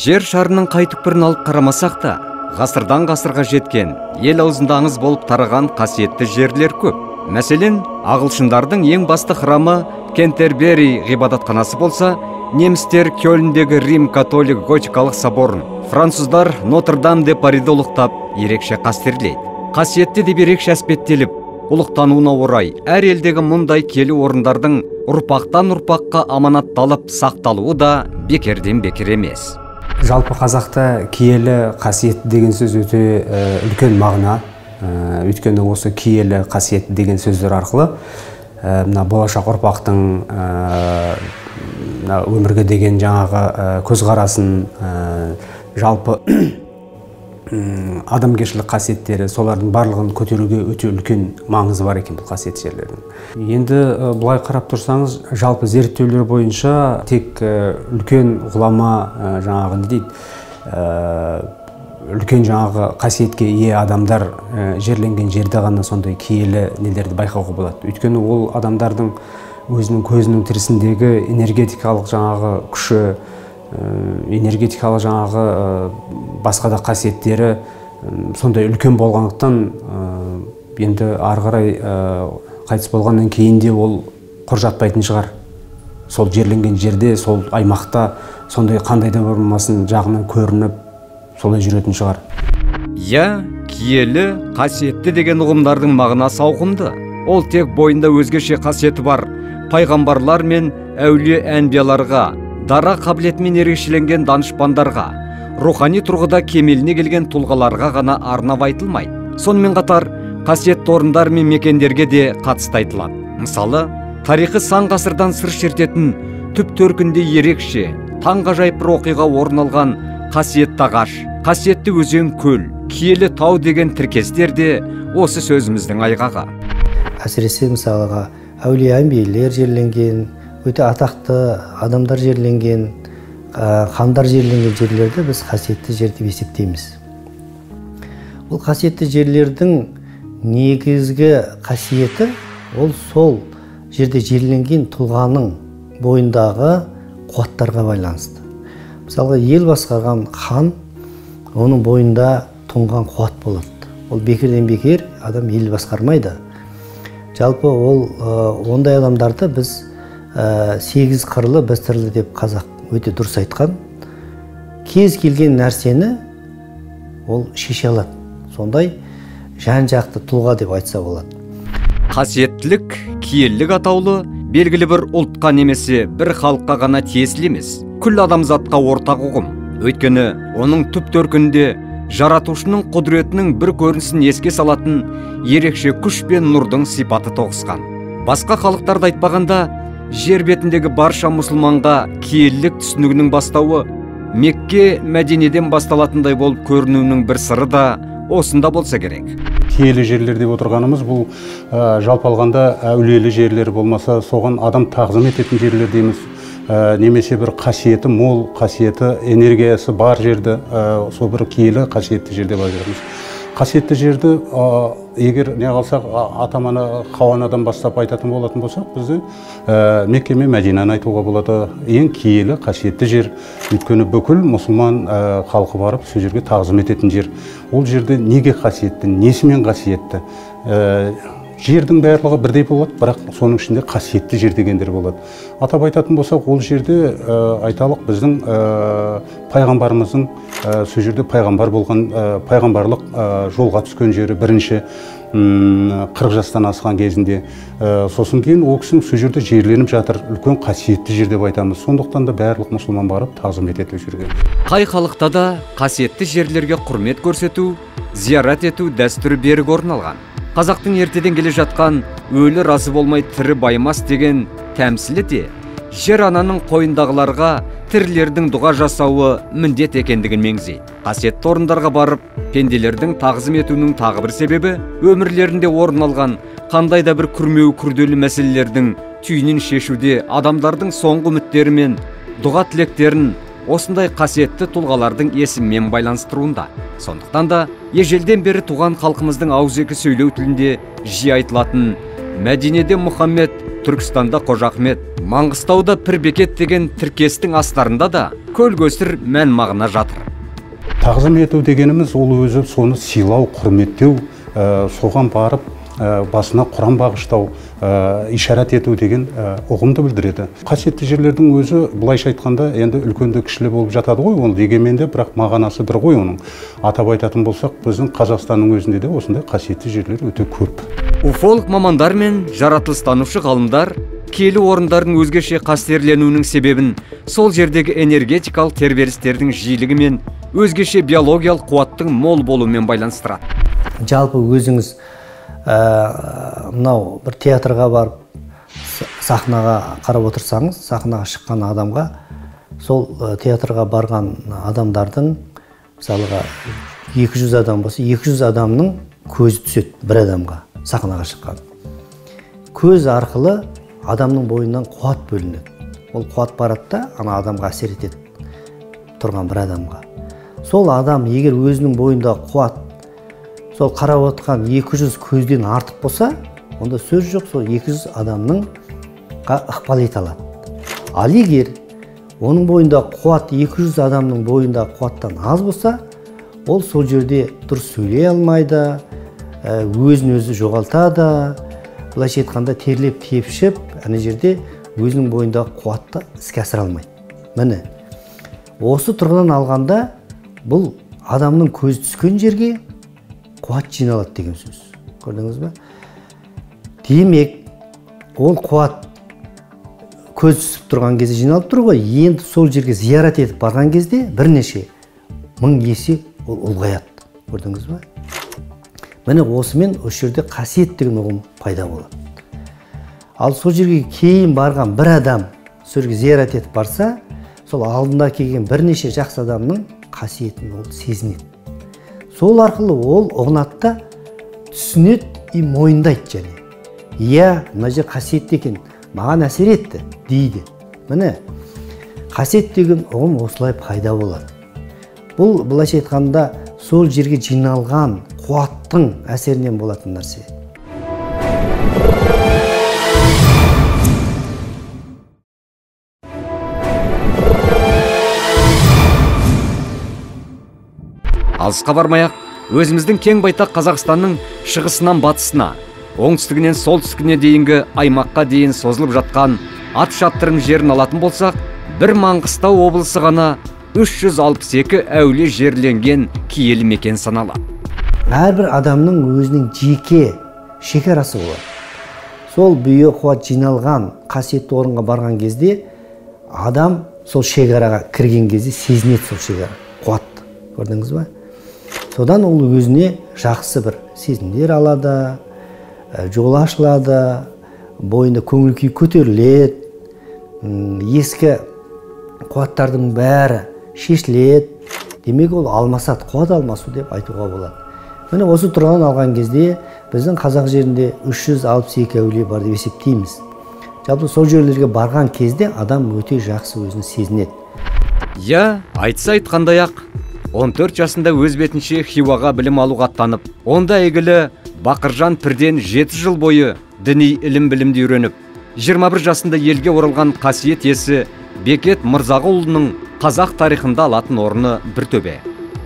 жер шарының қай түкпірін алып қарамасақ та ғасырдан ғасырға жеткен ел аузында аңыз болып тараған қасиетті жерлер көп. Мәселен ағылшындардың ең басты храмы кентербери ғибадатханасы болса немістер кельндегі рим католик готикалық соборын француздар нотр дам де париді ұлықтап ерекше қастерлейді. Қасиетті деп ерекше әспеттеліп ұлықтануына орай әр елдегі мұндай келі орындардың ұрпақтан ұрпаққа аманатталып сақталуы да бекерден бекер емес. Жалпы қазақта киелі қасиетті деген сөз өте үлкен мағына. Өйткені осы киелі қасиетті деген сөздер арқылы мына болашақ ұрпақтың өмірге деген жаңағы көзқарасын жалпы адамгершілік қасиеттері солардың барлығын көтеруге өте үлкен маңызы бар екен бұл қасиетті жерлердің. Енді былай қарап тұрсаңыз жалпы зерттеулер бойынша тек үлкен ғұлама жаңағы не дейді үлкен жаңағы қасиетке ие адамдар жерленген жерде ғана сондай киелі нелерді байқауға болады. Өйткені ол адамдардың өзінің көзінің тірісіндегі энергетикалық жаңағы күші энергетикалық жаңағы басқа да қасиеттері сондай үлкен болғандықтан енді ары қарай қайтыс болғаннан кейін де ол құр жатпайтын шығар. Сол жерленген жерде сол аймақта сондай қандай да болмасын жағынан көрініп солай жүретін шығар. Иә киелі қасиетті деген ұғымдардың мағынасы ауқымды. Ол тек бойында өзгеше қасиеті бар. Пайғамбарлар мен әулие әнбияларға дара қабілетімен ерекшеленген данышпандарға рухани тұрғыда кемеліне келген тұлғаларға ғана арнап айтылмайды. Сонымен қатар қасиетті орындар мен мекендерге де қатысты айтылады мысалы тарихы сан ғасырдан сыр шертетін түп төркінде ерекше таңғажайып бір оқиға орын алған қасиетті ағаш қасиетті өзен көл киелі тау деген тіркестер де осы сөзіміздің айғағы. Әсіресе мысалға әулие әмбиелер жерленген өте атақты адамдар жерленген хандар жерленген жерлерді біз қасиетті жер деп есептейміз. Бұл қасиетті жерлердің негізгі қасиеті ол сол жерде жерленген тұлғаның бойындағы қуаттарға байланысты. Мысалға ел басқарған хан оның бойында тұнған қуат болады. Ол бекерден бекер адам ел басқармайды. Жалпы ол ондай адамдарды біз сегіз қырлы біз тірлі деп қазақ өте дұрыс айтқан. Кез келген нәрсені ол шеше алады. Сондай жан жақты тұлға деп айтса болады. Қасиеттілік киелілік атаулы белгілі бір ұлтқа немесе бір халыққа ғана тиесілі емес күллі адамзатқа ортақ ұғым. Өйткені оның түп төркінінде жаратушының құдіретінің бір көрінісін еске салатын ерекше күш пен нұрдың сипаты тоғысқан. Басқа халықтарды айтпағанда жер бетіндегі барша мұсылманға киелілік түсінігінің бастауы мекке мәдинеден басталатындай болып көрінуінің бір сыры да осында болса керек. Киелі жерлер деп отырғанымыз бұл ә, жалпы алғанда әулиелі жерлер болмаса соған адам тағзым ететін жерлер дейміз. Э, немесе бір қасиеті мол қасиеті энергиясы бар жерді ә, сол бір киелі қасиетті жер деп айтамыз қасиетті жерді ә, егер не қылсақ атаманы хауанадан бастап айтатын болатын болсақ бізде ә, мекке мен мәдинаны айтуға болады. Ең киелі қасиетті жер. Өйткені бүкіл мұсылман ә, халқы барып сол жерге тағзым ететін жер. Ол жерде неге қасиетті несімен қасиетті? Жердің барлығы бірдей болады бірақ соның ішінде қасиетті жер дегендер болады. Атап айтатын болсақ ол жерде ә, айталық біздің ә, пайғамбарымыздың ә, сол жерде пайғамбар болған ә, пайғамбарлық жолға түскен жері бірінші қырық жастан асқан кезінде. Ә, сосын кейін ол кісінің сол жерде жерленіп жатыр үлкен қасиетті жер деп айтамыз. Сондықтан да барлық мұсылман барып тағзым етеді ол жерге. Қай халықта да қасиетті жерлерге құрмет көрсету зиярат ету дәстүрі берік орын алған. Қазақтың ертеден келе жатқан өлі разы болмай тірі байымас деген тәмсілі де жер ананың қойындағыларға тірілердің дұға жасауы міндет екендігін меңзейді. Қасиетті орындарға барып пенделердің тағзым етуінің тағы бір себебі өмірлерінде орын алған қандай да бір күрмеуі күрделі мәселелердің түйінін шешуде адамдардың соңғы үміттері мен дұға тілектерін осындай қасиетті тұлғалардың есімімен байланыстыруында. Сондықтан да ежелден бері туған халқымыздың ауызекі сөйлеу тілінде жиі айтылатын мәдинеде мұхаммед түркістанда қожа ахмет маңғыстауда пірбекет деген тіркестің астарында да көл көсір мән мағына жатыр. Тағзым ету дегеніміз ол өзі соны сыйлау құрметтеу соған барып басына құран бағыштау ә, ишарат ету деген ә, ұғымды білдіреді. Қасиетті жерлердің өзі былайша айтқанда енді үлкенді кішілі болып жатады ғой ол дегенмен де бірақ мағынасы бір ғой оның. Атап айтатын болсақ біздің қазақстанның өзінде де осындай қасиетті жерлер өте көп. Уфолог мамандар мен жаратылыстанушы ғалымдар киелі орындардың өзгеше қастерленуінің себебін сол жердегі энергетикалық тербелістердің жиілігі мен өзгеше биологиялық қуаттың мол болуымен байланыстырады. Жалпы өзіңіз мынау бір театрға барып сахнаға қарап отырсаңыз сахнаға шыққан адамға сол театрға барған адамдардың мысалға 200 адам болса 200 адамның көзі түседі бір адамға сахнаға шыққан. Көз арқылы адамның бойынан қуат бөлінеді. Ол қуат барады да ана адамға әсер етеді тұрған бір адамға. Сол адам егер өзінің бойында қуат сол қарап отқан 200 көзден артық болса онда сөз жоқ сол 200 адамның ықпал ете алады. Ал егер оның бойында қуат 200 адамның бойында қуаттан аз болса ол сол жерде дұрыс сөйлей алмайды ә, өзін өзі жоғалтады былайша айтқанда терлеп тепшіп ана жерде өзінің бойындағы қуатты іске асыра алмайды. Міне осы тұрғыдан алғанда бұл адамның көзі түскен жерге қуат жиналады деген сөз көрдіңіз ба демек ол қуат көз түсіп тұрған кезде жиналып тұр ғой енді сол жерге зиярат етіп барған кезде бірнеше мың есе ол ұлғаяды көрдіңіз ба міне осымен осы жерде қасиет деген ұғым пайда болады ал сол жерге кейін барған бір адам сол жерге зиярат етіп барса сол алдында келген бірнеше жақсы адамның қасиетін ол сезінеді сол арқылы ол ұғынады да түсінеді и мойындайды және. Иә мына жер қасиетті екен маған әсер етті дейді. Міне қасиет деген ұғым осылай пайда болады бұл былайша айтқанда сол жерге жиналған қуаттың әсерінен болатын нәрсе. Алысқа бармай ақ өзіміздің кең байтақ қазақстанның шығысынан батысына оңтүстігінен солтүстігіне дейінгі аймаққа дейін созылып жатқан ат шаптырым жерін алатын болсақ бір маңғыстау облысы ғана 362 әулие жерленген киелі мекен саналады. Әрбір адамның өзінің жеке шекарасы болады сол қуат жиналған қасиетті орынға барған кезде адам сол шекараға кірген кезде сезінеді сол шекара. Қуатты көрдіңіз ба? Содан ол өзіне жақсы бір сезімдер алады жол ашылады бойында көңіл күй көтеріледі ескі қуаттардың бәрі шешіледі. Демек ол алмасады қуат алмасу деп айтуға болады. Міне осы тұрғыдан алған кезде біздің қазақ жерінде 362 әулие бар деп есептейміз. Жалпы сол жерлерге барған кезде адам өте жақсы өзін сезінеді. Иә айтса айтқандай ақ 14 жасында өз бетінше хиуаға білім алуға аттанып онда әйгілі бақыржан пірден 7 жыл бойы діни ілім білімді үйреніп 21 жасында елге оралған қасиет иесі бекет мырзағұлының қазақ тарихында алатын орны бір төбе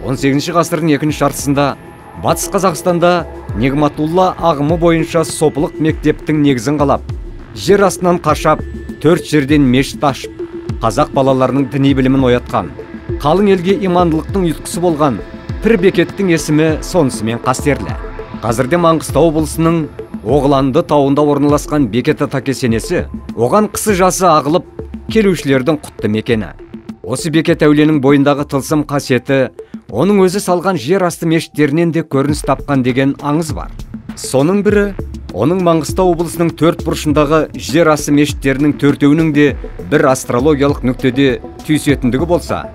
18 ғасырдың екінші жартысында батыс қазақстанда нигматулла ағымы бойынша сопылық мектептің негізін қалап жер астынан қашап төрт жерден мешіт ашып қазақ балаларының діни білімін оятқан. Қалың елге имандылықтың ұйытқысы болған пір бекеттің есімі сонысымен қастерлі. Қазірде маңғыстау облысының оғланды тауында орналасқан бекет ата кесенесі оған қысы жасы ағылып келушілердің құтты мекені. Осы бекет әулиенің бойындағы тылсым қасиеті оның өзі салған жер асты мешіттерінен де көрініс тапқан деген аңыз бар. Соның бірі оның маңғыстау облысының төрт бұрышындағы жер асты мешіттерінің төртеуінің де бір астрологиялық нүктеде түйісетіндігі болса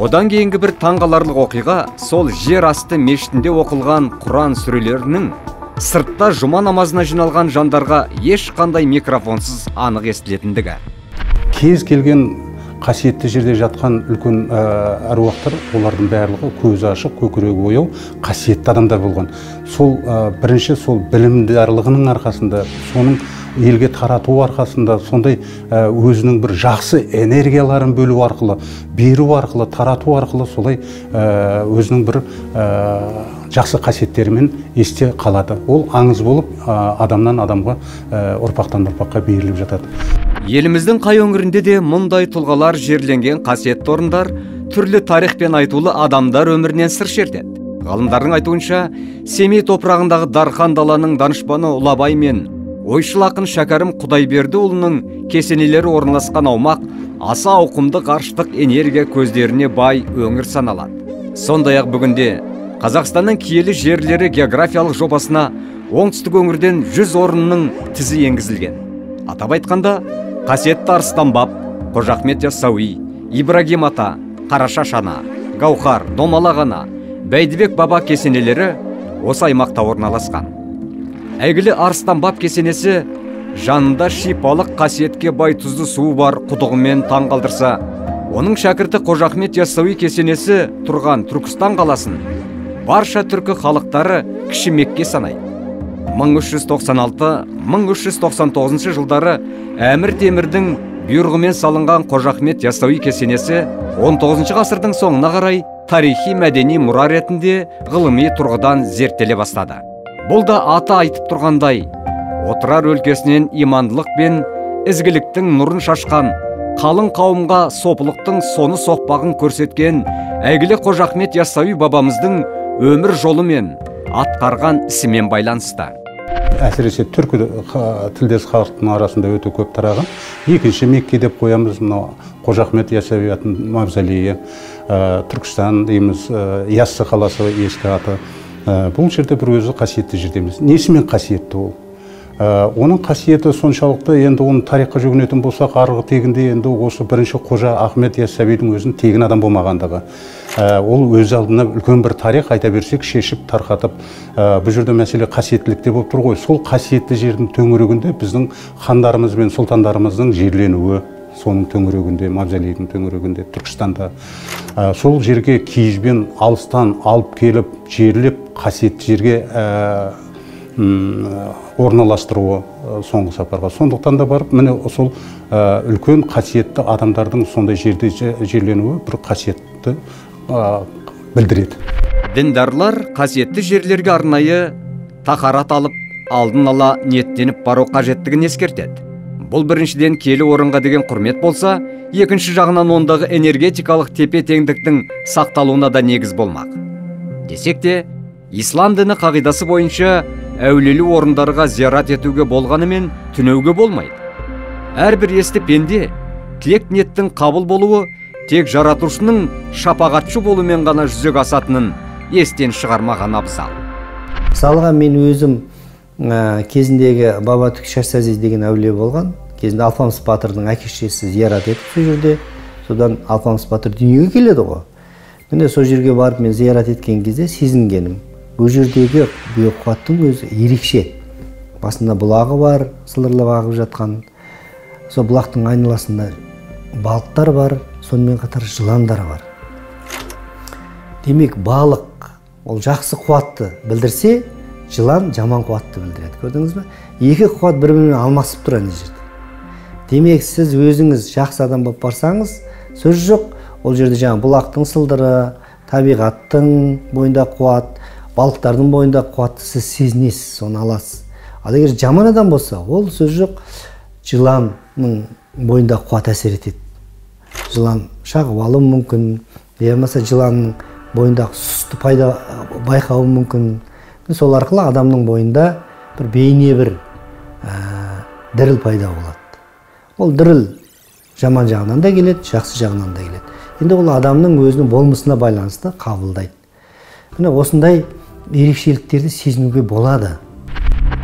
одан кейінгі бір таңғаларлық оқиға сол жер асты мешітінде оқылған құран сүрелерінің сыртта жұма намазына жиналған жандарға ешқандай микрофонсыз анық естілетіндігі. Кез келген қасиетті жерде жатқан үлкен әруақтар олардың барлығы көзі ашық көкірегі ояу қасиетті адамдар болған. Сол ә, бірінші сол білімдарлығының арқасында соның елге тарату арқасында сондай ә, өзінің бір жақсы энергияларын бөлу арқылы беру арқылы тарату арқылы солай ә, өзінің бір ә, жақсы қасиеттерімен есте қалады. Ол аңыз болып адамнан адамға ұрпақтан ұрпаққа беріліп жатады. Еліміздің қай өңірінде де мұндай тұлғалар жерленген қасиетті орындар түрлі тарихпен айтулы адамдар өмірінен сыр шертеді. Ғалымдардың айтуынша семей топырағындағы дархан даланың данышпаны ұлабай мен ойшыл ақын шәкәрім құдайбердіұлының кесенелері орналасқан аумақ аса ауқымды ғарыштық энергия көздеріне бай өңір саналады. Сондай ақ бүгінде қазақстанның киелі жерлері географиялық жобасына оңтүстік өңірден 100 орынның тізі енгізілген. Атап айтқанда қасиетті арыстан баб қожа ахмет яссауи ибрагим ата қарашаш ана гаухар домалақ ана бәйдібек баба кесенелері осы аймақта орналасқан. Әйгілі арыстан баб кесенесі жанында шипалық қасиетке бай тұзды суы бар құдығымен таң қалдырса. Оның шәкірті қожа ахмет яссауи кесенесі тұрған түркістан қаласын барша түркі халықтары кіші мекке санайды 1396-1399 жылдары әмір темірдің бұйрығымен салынған қожа ахмет яссауи кесенесі 19 ғасырдың соңына қарай тарихи мәдени мұра ретінде ғылыми тұрғыдан зерттеле бастады. Бұл да аты айтып тұрғандай отырар өлкесінен имандылық пен ізгіліктің нұрын шашқан қалың қауымға сопылықтың соны соқпағын көрсеткен әйгілі қожа ахмет яссауи бабамыздың өмір жолы мен атқарған ісімен байланысты. Әсіресе түркі тілдес халықтың арасында өте көп тараған. Екінші мекке деп қоямыз мынау қожа ахмет яссауи мавзолейі ә, түркістан дейміз ә, қаласы ескі аты. Бұл жерде бір өзі қасиетті жер дейміз несімен қасиетті ол? Оның қасиеті соншалықты енді оны тарихқа жүгінетін болсақ арғы тегінде енді осы бірінші қожа ахмет яссауидің өзінің тегін адам болмағандығы. Ол өз алдына үлкен бір тарих айта берсек шешіп тарқатып бұл жерде мәселе қасиеттілікте болып тұр ғой. Сол қасиетті жердің төңірегінде біздің хандарымыз бен сұлтандарымыздың жерленуі соның төңірегінде мавзолейдің төңірегінде түркістанда. Ә, сол жерге киізбен алыстан алып келіп жерлеп қасиетті жерге ә, орналастыруы соңғы сапарға. Сондықтан да барып міне сол үлкен қасиетті адамдардың сондай жерде жерленуі бір қасиетті білдіреді. Діндарлар қасиетті жерлерге арнайы тақарат алып алдын ала ниеттеніп бару қажеттігін ескертеді. Бұл біріншіден келі орынға деген құрмет болса екінші жағынан ондағы энергетикалық тепе теңдіктің сақталуына да негіз болмақ. Десек те ислам діні қағидасы бойынша әулиелі орындарға зиярат етуге болғанымен түнеуге болмайды. Әрбір есті пенде тілек ниеттің қабыл болуы тек жаратушының шапағатшы болумен ғана жүзеге асатынын естен шығармаған абзал. Мысалға мен өзім ә, кезіндегі баба түкшасази деген әулие болған. Кезінде алпамыс батырдың әке шешесі зиярат етіп сол жерде содан алпамыс батыр дүниеге келеді ғой. Міне сол жерге барып мен зиярат еткен кезде сезінгенім бұл жердегі қуаттың өзі ерекше. Басында бұлағы бар сылдырлап ағып жатқан сол бұлақтың айналасында балықтар бар сонымен қатар жыландар бар. Демек балық ол жақсы қуатты білдірсе жылан жаман қуатты білдіреді көрдіңіз ба екі қуат бір бірімен алмасып тұр ана жерде. Демек сіз өзіңіз жақсы адам болып барсаңыз сөз жоқ. Ол жерде жаңағы бұлақтың сылдыры табиғаттың бойында қуат балықтардың бойында қуатты сіз сезінесіз соны аласыз. Ал егер жаман адам болса ол сөз жоқ. Жыланның бойында қуат әсер етеді. Жылан шағып алуы мүмкін. Я болмаса жыланның бойындағы сұсты пайда байқауы мүмкін. Сол арқылы адамның бойында бір бейне бір ә, діріл пайда болады. Ол діріл. Жаман жағынан да келеді жақсы жағынан да келеді. Енді ол адамның өзінің болмысына байланысты қабылдайды. Міне осындай ерекшеліктерді сезінуге болады.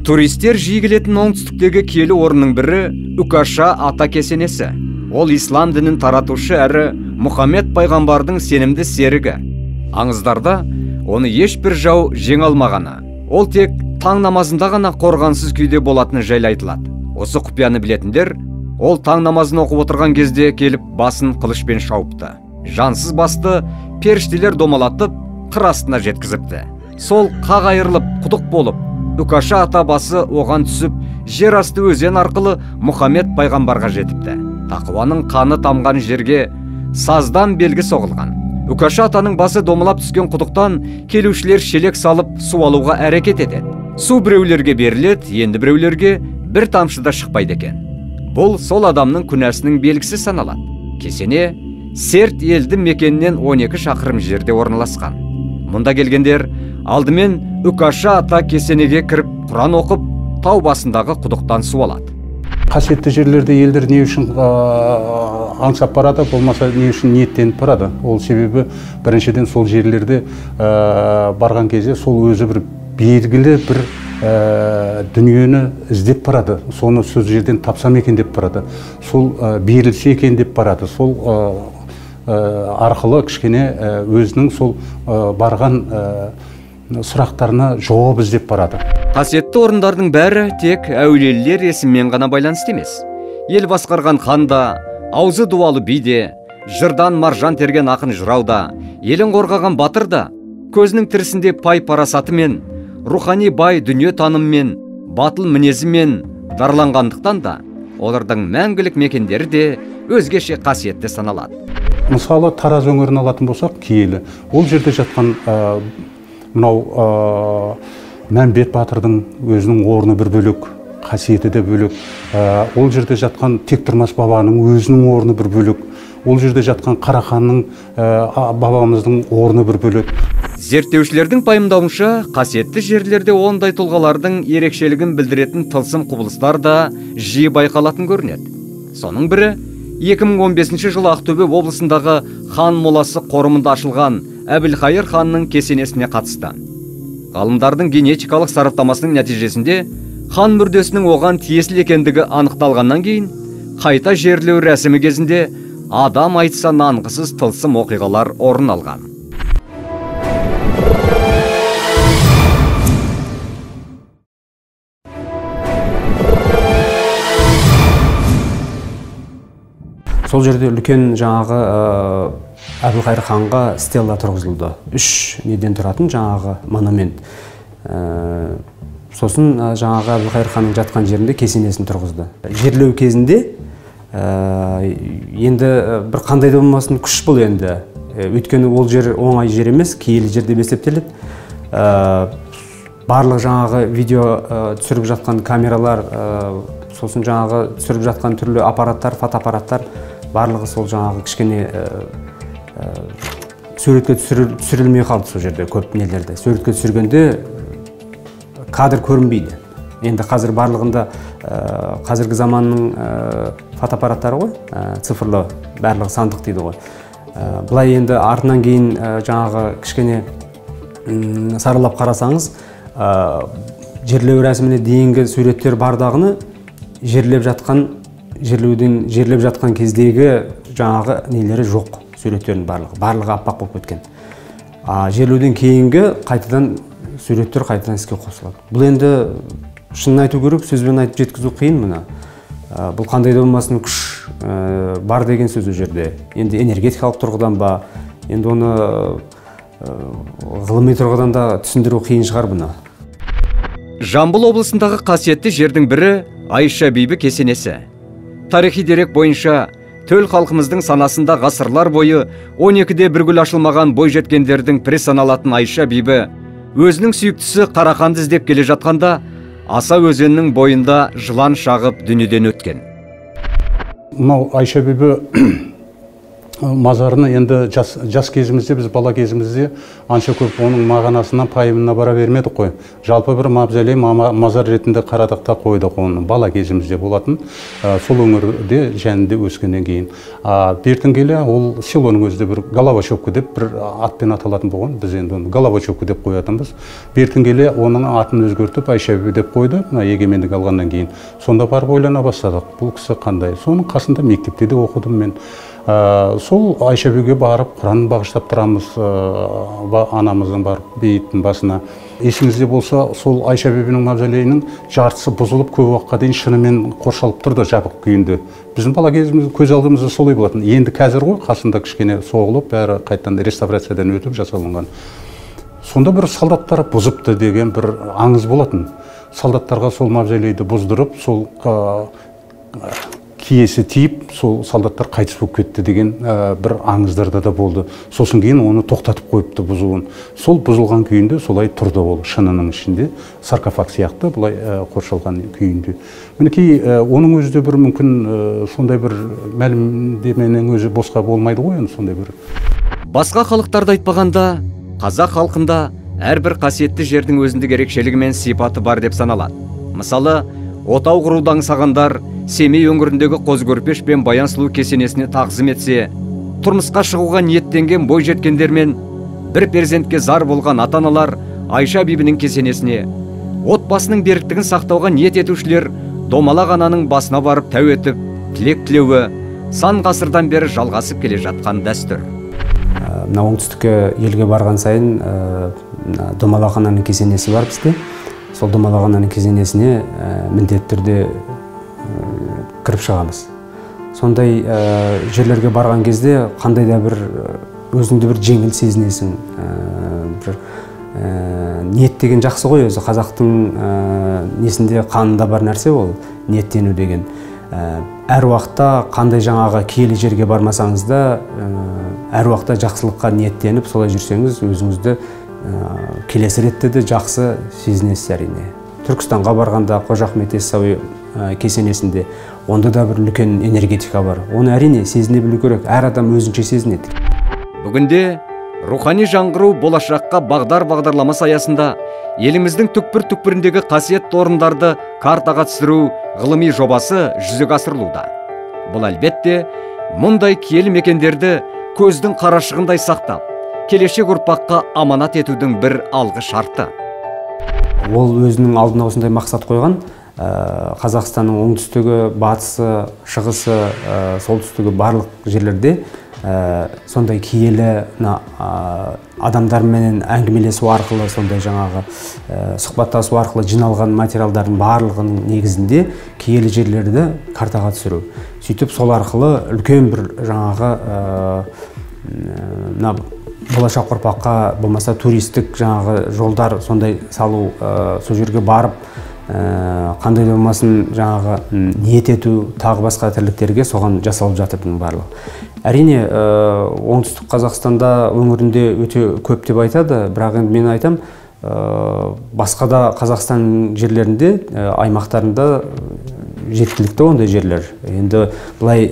Туристер жиі келетін оңтүстіктегі киелі орынның бірі үкаша ата кесенесі. Ол ислам дінін таратушы әрі мұхаммед пайғамбардың сенімді серігі. Аңыздарда оны ешбір жау жеңе алмағаны ол тек таң намазында ғана қорғансыз күйде болатыны жайлы айтылады. Осы құпияны білетіндер ол таң намазын оқып отырған кезде келіп басын қылышпен шауыпты. Жансыз басты періштелер домалатып қыр астына жеткізіпті. Сол қақ айырылып құдық болып үкаша ата басы оған түсіп жер асты өзен арқылы мұхаммед пайғамбарға жетіпті. Тақуаның қаны тамған жерге саздан белгі соғылған. Үкаша атаның басы домалап түскен құдықтан келушілер шелек салып су алуға әрекет етеді. Су біреулерге беріледі енді біреулерге бір тамшы да шықпайды екен. Бұл сол адамның күнәсінің белгісі саналады. Кесене серт елді мекенінен 12 шақырым жерде орналасқан. Мұнда келгендер алдымен үкаша ата кесенеге кіріп құран оқып тау басындағы құдықтан су алады. Қасиетті жерлерде елдер не үшін аңсап барады болмаса не үшін ниеттеніп барады? Ол себебі біріншіден сол жерлерде барған кезде сол өзі бір белгілі бір ә, дүниені іздеп барады. Соны сол жерден тапсам екен деп барады. Сол ә, берілсе екен деп барады. Сол ә, арқылы кішкене өзінің сол барған сұрақтарына жауап іздеп барады. Қасиетті орындардың бәрі тек әулиелер есіммен ғана байланысты емес. Ел басқарған ханда аузы дуалы биде жырдан маржан терген ақын жырауда елін қорғаған батыр да көзінің тірісінде пай парасатымен рухани бай дүние таныммен батыл мінезімен дарланғандықтан да олардың мәңгілік мекендері де өзгеше қасиетті саналады. Мысалы тараз өңірін алатын болсақ киелі. Ол жерде жатқан ә, мынау ә, мәмбет батырдың өзінің орны бір бөлек қасиеті де бөлек. Ә, ол жерде жатқан тектұрмас бабаның өзінің орны бір бөлек. Ол жерде жатқан қараханның ә, бабамыздың орны бір бөлек. Зерттеушілердің пайымдауынша қасиетті жерлерде ондай тұлғалардың ерекшелігін білдіретін тылсым құбылыстар да жиі байқалатын көрінеді. Соның бірі 2015 жылы ақтөбе облысындағы хан моласы қорымында ашылған әбілхайыр ханның кесенесіне қатысты. Ғалымдардың генетикалық сараптамасының нәтижесінде хан мүрдесінің оған тиесілі екендігі анықталғаннан кейін қайта жерлеу рәсімі кезінде адам айтса нанғысыз тылсым оқиғалар орын алған. Сол жерде үлкен жаңағы ә, әбілқайыр ханға стелла тұрғызылды. Үш неден тұратын жаңағы монумент. Ә, сосын ә, жаңағы әбілқайыр ханның жатқан жерінде кесенесін тұрғызды. Жерлеу кезінде енді бір қандай да болмасын күш бұл енді. Өйткені ол жер оңай жер емес киелі жер деп есептеледі. Барлық жаңағы видео түсіріп жатқан камералар сосын жаңағы түсіріп жатқан түрлі аппараттар фотоаппараттар барлығы сол жаңағы кішкене ә, ә, суретке түсірілмей қалды сол жерде көп нелерді суретке түсіргенде кадр көрінбейді. Енді қазір барлығында қазіргі заманның фотоаппараттары ғой цифрлы барлығы сандық дейді ғой. Ә, былай енді артынан кейін жаңағы кішкене саралап қарасаңыз жерлеу рәсіміне дейінгі суреттер бардағыны жерлеп жатқан жерлеуден жерлеп жатқан кездегі жаңағы нелері жоқ суреттердің барлығы. Барлығы аппақ болып кеткен. А жерлеуден кейінгі қайтадан суреттер қайтадан іске қосылады. Бұл енді шынын айту керек сөзбен айтып жеткізу қиын мына. Бұл қандай да болмасын күш бар деген сөз ол жерде. Енді энергетикалық тұрғыдан ба енді оны ә, ғылыми тұрғыдан да түсіндіру қиын шығар бұны жамбыл облысындағы қасиетті жердің бірі айша бибі кесенесі. Тарихи дерек бойынша төл халқымыздың санасында ғасырлар бойы 12-де бір гүл ашылмаған бойжеткендердің бірі саналатын айша бибі өзінің сүйіктісі қараханды іздеп келе жатқанда аса өзеннің бойында жылан шағып дүниеден өткен. Мынау айша бибі мазарына енді жас, жас кезімізде біз бала кезімізде анша көп оның мағынасына пайымына бара бермедік қой. Жалпы бір мавзолей мазар ретінде қарадық та қойдық оны бала кезімізде болатын. Ә, сол өңірде жәнінде өскеннен кейін. А бертін келе ол селоның өзінде бір головачевка деп бір атпен аталатын болған. Біз енді оны головачевка деп қоятынбыз. Бертін келе оның атын өзгертіп айша деп қойды. Мына егемендік алғаннан кейін сонда барып ойлана бастадық. Бұл кісі қандай? Соның қасында мектепте де оқыдым мен. Сол айшабиге барып құран бағыштап тұрамыз ә, анамыздың барып бейіттің басына. Есіңізде болса сол айша бибінің мавзолейінің жартысы бұзылып көп уақытқа дейін шынымен қоршалып тұрды жабық күйінде. Біздің бала кезімізде көз алдымызда солай болатын. Енді қазір ғой қасында кішкене соғылып бәрі қайтадан реставрациядан өтіп жасалынған. Сонда бір солдаттар бұзыпты деген бір аңыз болатын. Солдаттарға сол мавзолейді бұздырып сол киесі тиіп сол солдаттар қайтыс болып кетті деген ә, бір аңыздарда да болды. Сосын кейін оны тоқтатып қойыпты бұзуын. Сол бұзылған күйінде солай тұрды ол шынының ішінде. Саркофаг сияқты былай ә, қоршалған күйінде. Мінекей ә, оның өзі де бір мүмкін сондай бір мәлімдеменің өзі босқа болмайды ғой енді сондай бір. Басқа халықтарды айтпағанда қазақ халқында әрбір қасиетті жердің өзіндік ерекшелігі мен сипаты бар деп саналады. Мысалы отау құруды аңсағандар семей өңіріндегі қозы пен баян сұлу кесенесіне тағзым етсе тұрмысқа шығуға ниеттенген бойжеткендер мен бір перзентке зар болған ата аналар айша бибінің кесенесіне отбасының беріктігін сақтауға ниет етушілер домалақ ананың басына барып тәу етіп тілек тілеуі сан ғасырдан бері жалғасып келе жатқан дәстүр. Мына оңтүстікке елге барған сайын домалақ ананың кесенесі бар бізде. Сол домалақ ананың кесенесіне міндетті түрде кіріп шығамыз. Сондай жерлерге барған кезде қандай да бір өзіңді бір жеңіл сезінесің бір ниет деген жақсы ғой өзі. Қазақтың несінде қанында бар нәрсе ол ниеттену деген. Әр уақытта қандай жаңағы киелі жерге бармасаңыз да әр уақытта жақсылыққа ниеттеніп солай жүрсеңіз өзіңізді келесі ретте де жақсы сезінесіз әрине. Түркістанға барғанда қожа ахмет яссауи кесенесінде онда да бір үлкен энергетика бар. Оны әрине сезіне білу керек. Әр адам өзінше сезінеді. Бүгінде рухани жаңғыру болашаққа бағдар бағдарламасы аясында еліміздің түкпір түкпіріндегі қасиетті орындарды картаға түсіру ғылыми жобасы жүзеге асырылуда. Бұл әлбетте мұндай киелі мекендерді көздің қарашығындай сақтап келешек ұрпаққа аманат етудің бір алғы шарты. Ол өзінің алдына осындай мақсат қойған. Э, қазақстанның оңтүстігі батысы шығысы э, солтүстігі барлық жерлерде э, сондай киелі адамдармен әңгімелесу арқылы сондай жаңағы сұхбаттасу арқылы жиналған материалдардың барлығының негізінде киелі жерлерді картаға түсіру. Сөйтіп сол арқылы үлкен бір жаңағы мына болашақ ұрпаққа болмаса туристік жаңағы жолдар сондай салу сол жерге барып Э, қандай да болмасын жаңағы ниет ету тағы басқа тірліктерге соған жасалып жатыр бұның барлығы. Әрине э, оңтүстік қазақстанда өңірінде өте көп деп айтады бірақ енді мен айтам э, басқа да қазақстан жерлерінде аймақтарында жеткілікті ондай жерлер. Енді былай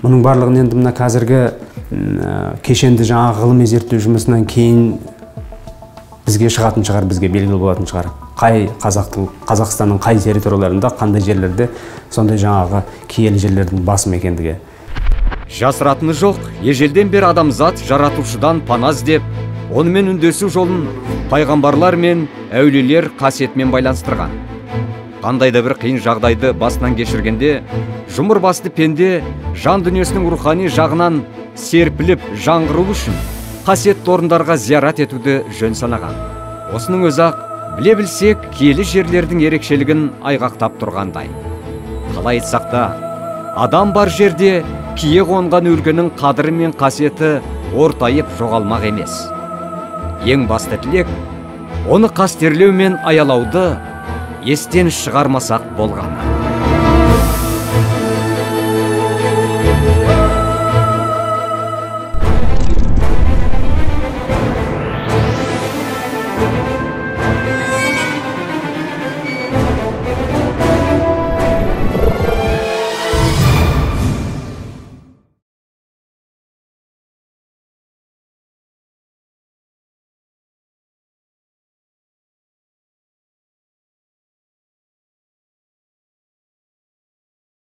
мұның барлығын енді мына қазіргі кешенді жаңағы ғылыми зерттеу жұмысынан кейін бізге шығатын шығар бізге белгілі болатын шығар. Қай қазақтың қазақстанның қай территорияларында қандай жерлерде сондай жаңағы киелі жерлердің басым екендігі. Жасыратыны жоқ ежелден бері адамзат жаратушыдан пана іздеп онымен үндесу жолын пайғамбарлар мен әулиелер қасиетімен байланыстырған. Қандай да бір қиын жағдайды басынан кешіргенде жұмыр басты пенде жан дүниесінің рухани жағынан серпіліп жаңғыру үшін қасиетті орындарға зиярат етуді жөн санаған. Осының өзі ақ біле білсек киелі жерлердің ерекшелігін айғақтап тұрғандай. Қалай айтсақ та адам бар жерде кие қонған өлкенің қадірі мен қасиеті ортайып жоғалмақ емес. Ең басты тілек оны қастерлеу мен аялауды естен шығармасақ болғаны.